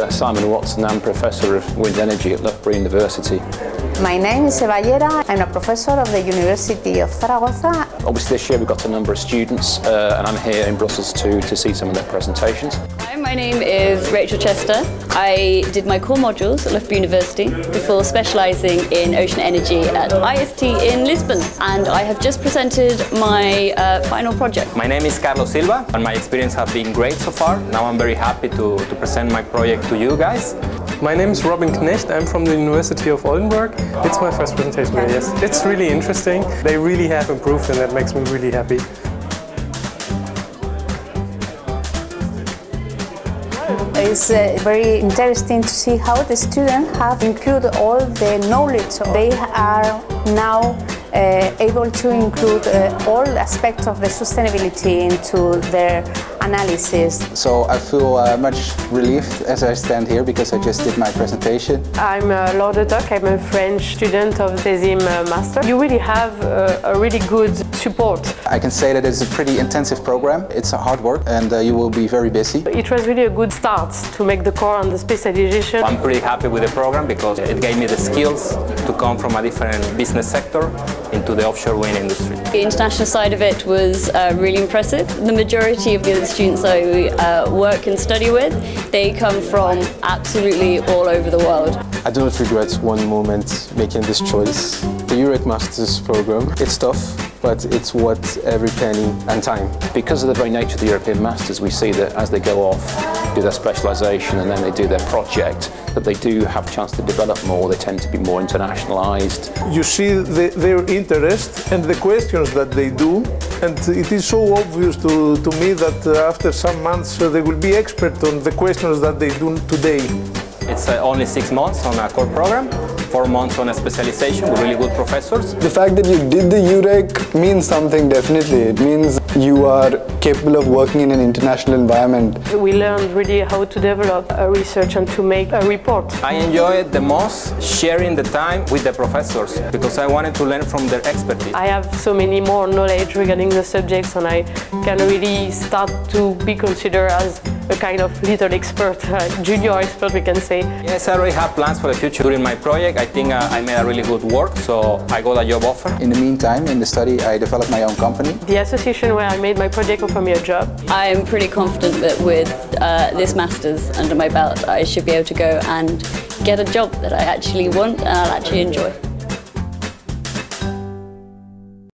uh, Simon Watson. I'm Professor of Wind Energy at Loughborough University. My name is Eva Llera. I'm a professor of the University of Zaragoza. Obviously this year we've got a number of students uh, and I'm here in Brussels too to see some of their presentations. Hi, my name is Rachel Chester. I did my core modules at Loughborough University before specialising in ocean energy at IST in Lisbon and I have just presented my uh, final project. My name is Carlos Silva and my experience has been great so far. Now I'm very happy to, to present my project to you guys. My name is Robin Knecht. I'm from the University of Oldenburg. It's my first presentation here, yes. It's really interesting. They really have improved and that makes me really happy. It's uh, very interesting to see how the students have included all the knowledge. They are now uh, able to include uh, all aspects of the sustainability into their analysis. So I feel uh, much relieved as I stand here because I just did my presentation. I'm uh, Laure Doc, I'm a French student of the ZIM uh, Master. You really have uh, a really good support. I can say that it's a pretty intensive program. It's a hard work and uh, you will be very busy. It was really a good start to make the core and the specialization. I'm pretty happy with the program because it gave me the skills to come from a different business sector into the offshore wind industry. The international side of it was uh, really impressive. The majority of the students I uh, work and study with, they come from absolutely all over the world. I do not regret one moment making this choice. The EUREC Masters program, it's tough, but it's worth every penny and time. Because of the very nature of the European Masters, we see that as they go off, do their specialisation and then they do their project, that they do have a chance to develop more, they tend to be more internationalised. You see the, their interest and the questions that they do and it is so obvious to, to me that uh, after some months uh, they will be expert on the questions that they do today. It's uh, only six months on a core program, four months on a specialization with really good professors. The fact that you did the EUREC means something definitely. It means you are capable of working in an international environment. We learned really how to develop a research and to make a report. I enjoyed the most sharing the time with the professors because I wanted to learn from their expertise. I have so many more knowledge regarding the subjects and I can really start to be considered as a kind of little expert, uh, junior expert we can say. Yes, I already have plans for the future. During my project, I think uh, I made a really good work, so I got a job offer. In the meantime, in the study, I developed my own company. The association where I made my project offered me a job. I'm pretty confident that with uh, this Masters under my belt, I should be able to go and get a job that I actually want and I'll actually enjoy.